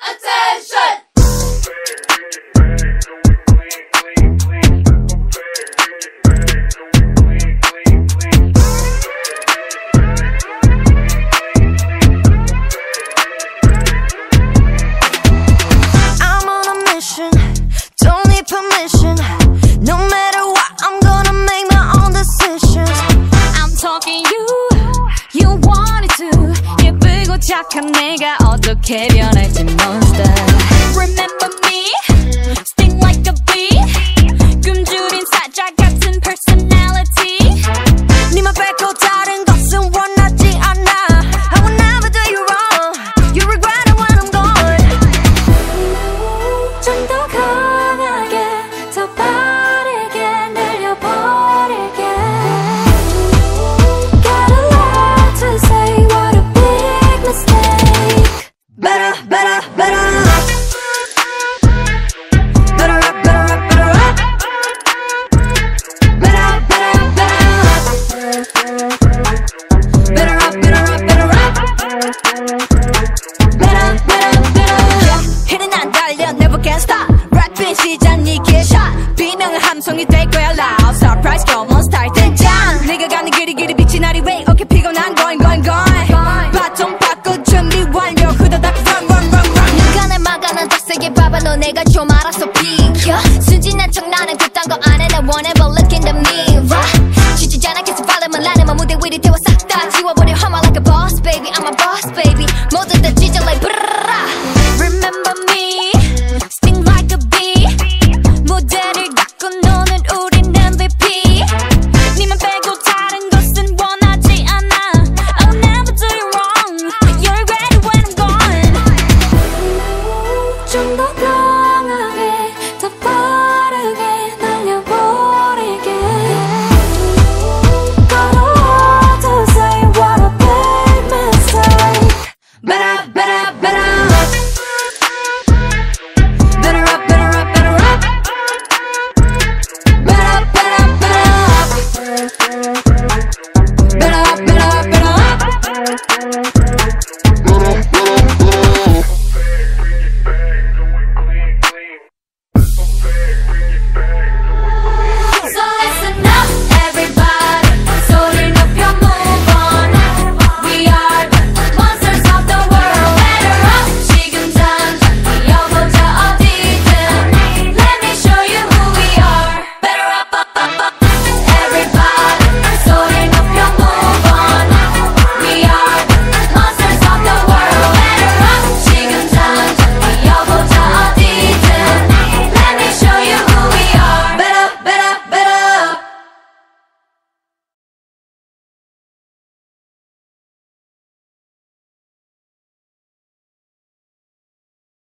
Attack! 예쁘고 착한 내가 어떻게 변할지 monster. Remember me, sting like a bee. 굶주린 사자 같은 personality. 니만 뺏고 다른 것은 원하지 않아. I will never do you wrong. You regret it when I'm gone. 좀 더 빈 시작 니게 샷 비명은 함성이 될 거야 loud surprise come on start 등장 네가 가는 길이 길이 빛이 나리 way okay 피곤한 going going going 바통 바꿔 준비 완료 후다닥 run run run run 눈간을 막아난 덕색의 바발로 내가 좀 알아서 비켜 순진한 척 나는 그딴 거 안해 나 whatever look in the mirror 지치지 않아 계속 발음을 나는 무대 위를 태워 싹다 지워버려 I'm like a boss baby I'm a boss No Lockdown